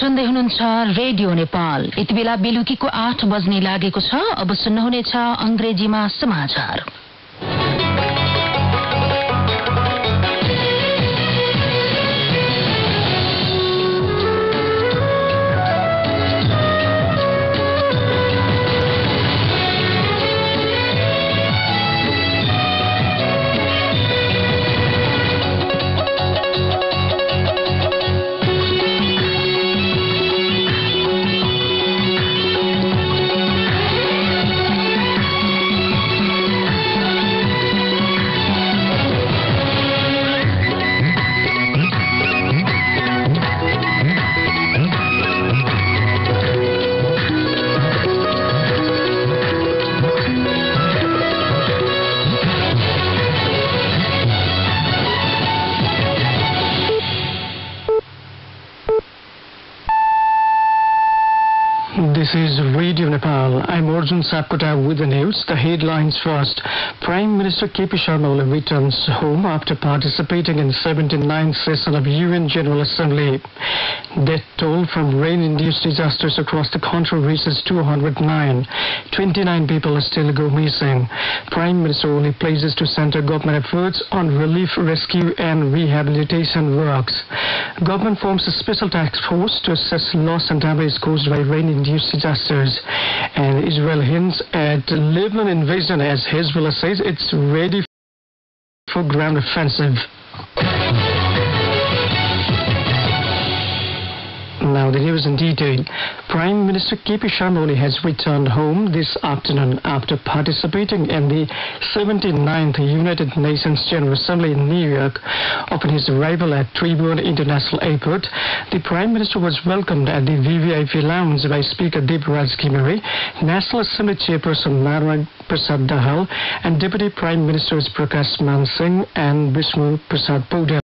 सुन्दै हुनुहुन्छ रेडियो नेपाल। यति बेला बेलुकीको आठ बज्ने लागेको छ। अब सुन्नुहुनेछ अंग्रेजीमा समाचार। I'm Arjun Sapkota with the news. The headlines first. Prime Minister KP Sharma returns home after participating in the 79th session of UN General Assembly. Death toll from rain-induced disasters across the country reaches 209. 29 people still go missing. Prime Minister Oli places to center government efforts on relief, rescue and rehabilitation works. Government forms a special task force to assess loss and damage caused by rain-induced disasters. And Israel hints at Lebanon invasion as Hezbollah says it's ready for ground offensive. Now the news in detail. Uh, Prime Minister KP Sharma has returned home this afternoon after participating in the 79th United Nations General Assembly in New York. Upon his arrival at Tribhuvan International Airport, the Prime Minister was welcomed at the VVIP Lounge by Speaker Devraj Ghimire, National Assembly Chairperson Narayana Prasad Dahal, and Deputy Prime Ministers Prakash Man Singh and Bishnu Prasad Paudel.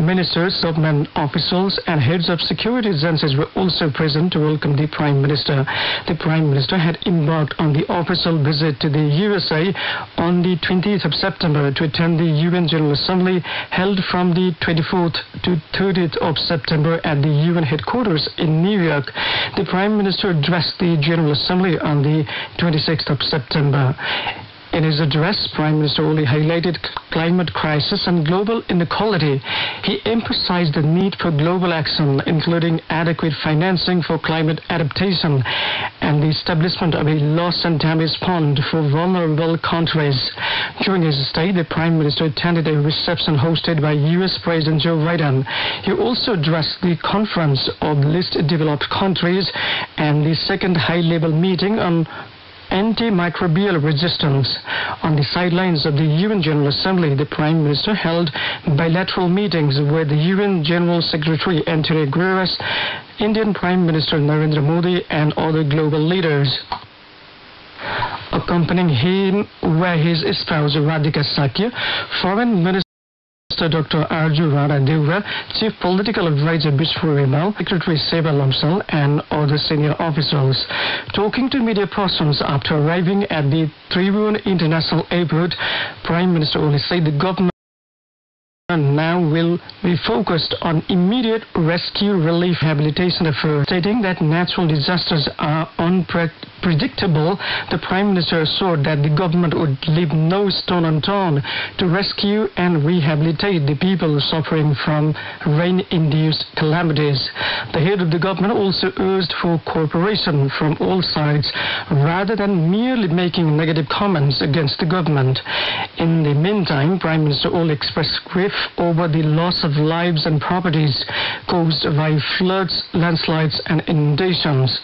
Ministers, government officials, and heads of security agencies were also present to welcome the Prime Minister. The Prime Minister had embarked on the official visit to the USA on the 20th of September to attend the UN General Assembly held from the 24th to 30th of September at the UN headquarters in New York. The Prime Minister addressed the General Assembly on the 26th of September. In his address, Prime Minister Oli highlighted climate crisis and global inequality. He emphasized the need for global action, including adequate financing for climate adaptation and the establishment of a loss and damage fund for vulnerable countries. During his stay, the Prime Minister attended a reception hosted by U.S. President Joe Biden. He also addressed the conference of least developed countries and the second high-level meeting on antimicrobial resistance. On the sidelines of the UN General Assembly, the Prime Minister held bilateral meetings with the UN General Secretary Antonio Guterres, Indian Prime Minister Narendra Modi, and other global leaders. Accompanying him were his spouse Radhika Shakya, Foreign Minister. Mr. Dr. Arzu Rana Deuba, Chief Political Advisor Bishwa Rimal, Secretary Seva Lamsal, and other senior officials. Talking to media persons after arriving at the Tribhuvan International Airport, Prime Minister Oli said the government now will be focused on immediate rescue relief rehabilitation efforts, stating that natural disasters are unpredictable. The Prime Minister assured that the government would leave no stone unturned to rescue and rehabilitate the people suffering from rain-induced calamities. The head of the government also urged for cooperation from all sides rather than merely making negative comments against the government. In the meantime, Prime Minister Oli expressed grief over the loss of lives and properties caused by floods, landslides, and inundations.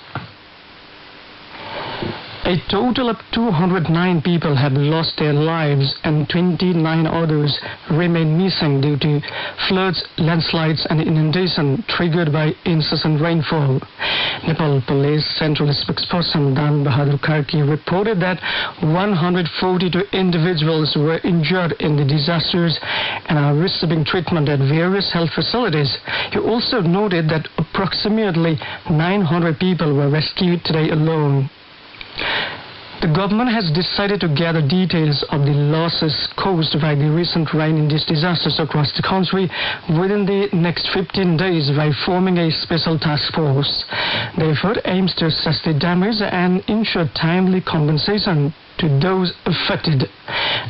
A total of 209 people have lost their lives and 29 others remain missing due to floods, landslides, and inundation triggered by incessant rainfall. Nepal Police Central spokesperson Dan Bahadur Karki reported that 142 individuals were injured in the disasters and are receiving treatment at various health facilities. He also noted that approximately 900 people were rescued today alone. The government has decided to gather details of the losses caused by the recent rain-induced disasters across the country within the next 15 days by forming a special task force. The effort aims to assess the damage and ensure timely compensation to those affected.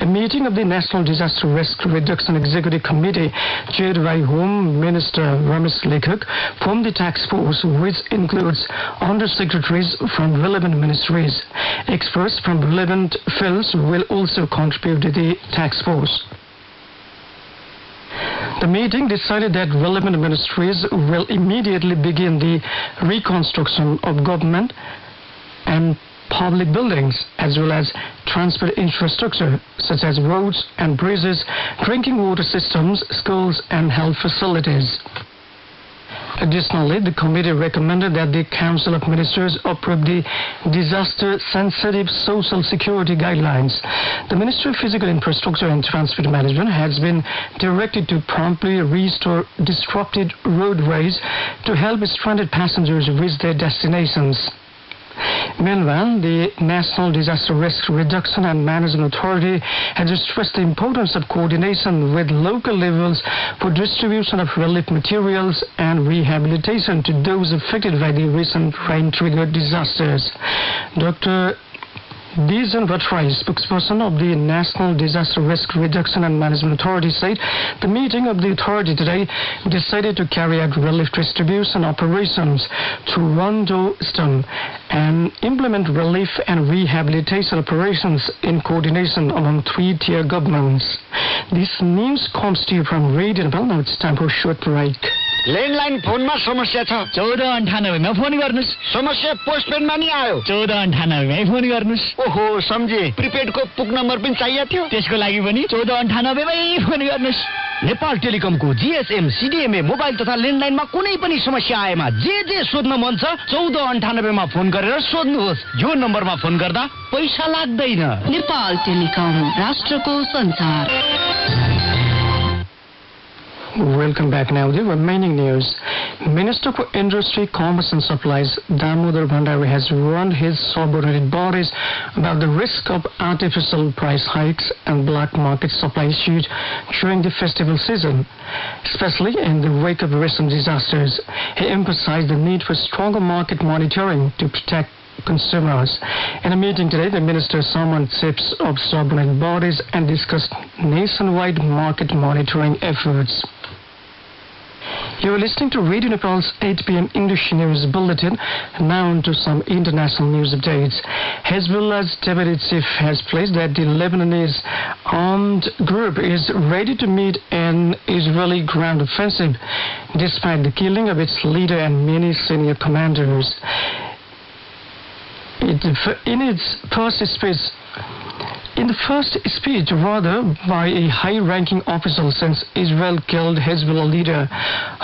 A meeting of the National Disaster Risk Reduction Executive Committee, chaired by Home Minister Ramesh Lekhak, formed the task force, which includes undersecretaries from relevant ministries. Experts from relevant fields will also contribute to the task force. The meeting decided that relevant ministries will immediately begin the reconstruction of government and public buildings as well as transport infrastructure such as roads and bridges, drinking water systems, schools and health facilities. Additionally, the committee recommended that the Council of Ministers approve the disaster-sensitive social security guidelines. The Ministry of Physical Infrastructure and Transport Management has been directed to promptly restore disrupted roadways to help stranded passengers reach their destinations. Meanwhile, the National Disaster Risk Reduction and Management Authority has stressed the importance of coordination with local levels for distribution of relief materials and rehabilitation to those affected by the recent rain-triggered disasters. Dr. Dijan Bhattarai, spokesperson of the National Disaster Risk Reduction and Management Authority, said the meeting of the authority today decided to carry out relief distribution operations to Rondo Stone and implement relief and rehabilitation operations in coordination among three-tier governments. This news comes to you from Radio Nepal. Now it's time for a short break. Landline फोनमा समस्या छ। चौध अन्ठानब्बेमा phone गर्नुहोस्। समस्या पोस्टपेडमा नि आयो। चौध अन्ठानब्बेमै फोन गर्नुहोस्। ओहो सम्झे। प्रिपेडको पुग नम्बर पनि चाहिएको थियो। त्यसको लागि पनि चौध अन्ठानब्बेमै फोन गर्नुहोस्। नेपाल टेलिकमको जिएसएम सिडिएमए मोबाइल तथा ल्यान्डलाइनमा कुनै पनि समस्या आएमा जे जे सोध्न मन छ चौध अन्ठानब्बेमा फोन गरेर सोध्नुहोस्। यो नम्बरमा फोन गर्दा पैसा लाग्दैन। नेपाल टेलिकम राष्ट्रको संसार। Welcome back now. The remaining news. Minister for Industry, Commerce and Supplies, Damodar Bhandari, has warned his subordinate bodies about the risk of artificial price hikes and black market supply issues during the festival season, especially in the wake of recent disasters. He emphasized the need for stronger market monitoring to protect consumers. In a meeting today, the minister summoned chiefs of subordinate bodies and discussed nationwide market monitoring efforts. You are listening to Radio Nepal's 8 p.m. English News Bulletin. Now on to some international news updates. Hezbollah's deputy chief has pledged that the Lebanese armed group is ready to meet an Israeli ground offensive despite the killing of its leader and many senior commanders. It, in its first speech, in the first speech, rather, by a high-ranking official since Israel killed Hezbollah leader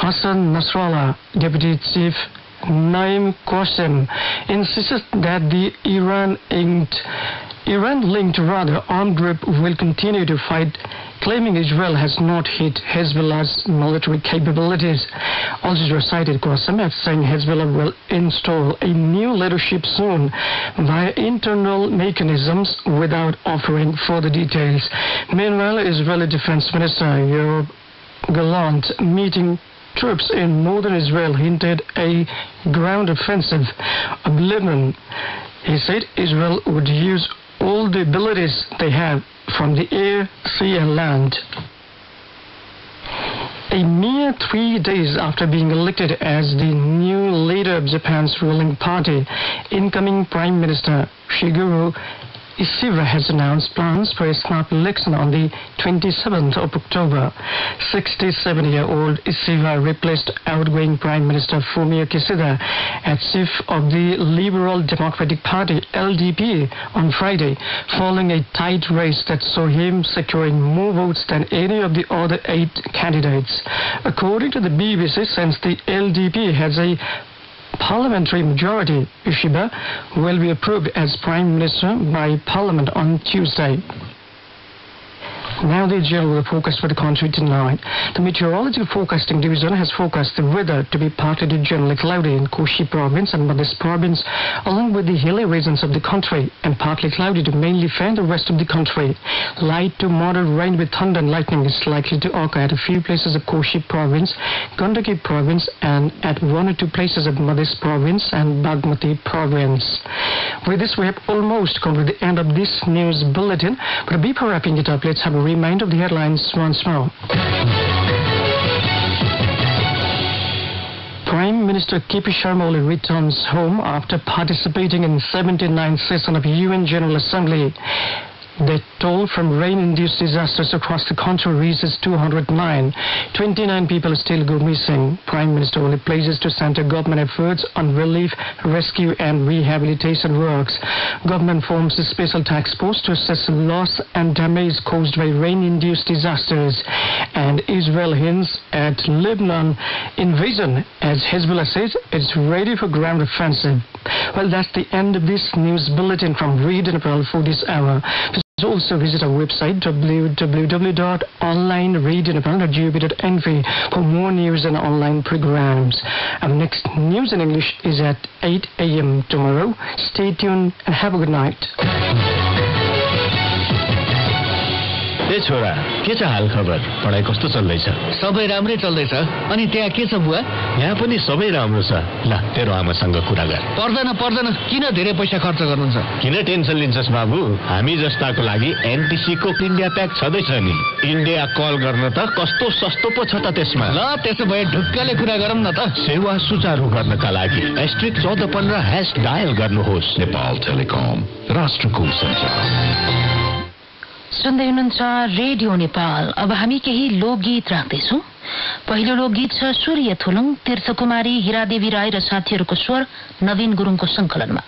Hassan Nasrallah, Deputy Chief Naim Qassem insisted that the Iran-linked Iran-linked rather armed group will continue to fight, claiming Israel has not hit Hezbollah's military capabilities. Also cited Qassem as saying Hezbollah will install a new leadership soon via internal mechanisms without offering further details. Meanwhile, Israeli Defense Minister Yoav Gallant meeting troops in northern Israel hinted a ground offensive of Lebanon. He said Israel would use all the abilities they have from the air, sea, and land. A mere three days after being elected as the new leader of Japan's ruling party, incoming Prime Minister Shigeru Ishiba has announced plans for a snap election on the 27th of October. 67-year-old Ishiba replaced outgoing Prime Minister Fumio Kishida as chief of the Liberal Democratic Party (LDP) on Friday, following a tight race that saw him securing more votes than any of the other eight candidates. According to the BBC, since the LDP has a parliamentary majority, Ishiba will be approved as Prime Minister by Parliament on Tuesday. Now the general forecast for the country tonight. The Meteorological Forecasting Division has forecast the weather to be partly to generally cloudy in Koshi province and Madhesh province, along with the hilly regions of the country, and partly cloudy to mainly fair in the rest of the country. Light to moderate rain with thunder and lightning is likely to occur at a few places of Koshi province, Gandaki province, and at one or two places of Madhesh province and Bagmati province. With this, we have almost come to the end of this news bulletin. But before wrapping it up, let's have a reminder of the headlines once more. Prime Minister K.P. Sharma returns home after participating in 79th session of UN General Assembly. The toll from rain-induced disasters across the country reaches 209. 29 people still go missing. Prime Minister Oli places to center government efforts on relief, rescue and rehabilitation works. Government forms a special task force to assess loss and damage caused by rain-induced disasters. And Israel hints at Lebanon invasion as Hezbollah says it's ready for ground offensive. Well, that's the end of this news bulletin from Radio Nepal for this hour. Also visit our website www.onlineradionepal.gov.np for more news and online programs. Our next news in English is at 8 a.m. tomorrow. Stay tuned and have a good night. ए छोरा के छ हाल खबर पढाइ कस्तो चल्दैछ? सबै राम्रै चल्दैछ। अनि त्यहाँ के छ बुवा? यहाँ पनि सबै राम्रो छ। ल तेरो आमासँग कुरा गर। पर्दैन पर्दैन। किन धेरै पैसा खर्च गर्नुहुन्छ? किन टेन्सन लिन्छस् बाबु? हामी जस्ताको लागि एनटिसीको इन्डिया प्याक छँदैछ नि। इन्डिया कल गर्न त कस्तो सस्तो पो छ त त्यसमा। ल त्यसो भए ढुक्कले कुरा गरौँ न त। सेवा सुचारू गर्नका लागि एस्ट्रिक चौध पन्ध्र ह्यास डायल गर्नुहोस्। नेपाल टेलिकम राष्ट्रको सञ्चार सुन्दै हुनुहुन्छ रेडियो नेपाल। अब हामी केही लोकगीत राख्दैछौ। पहिलो लोकगीत छ सूर्य थुलुङ तीर्थकुमारी हिरादेवी राई र साथीहरूको स्वर नवीन गुरुङको संकलनमा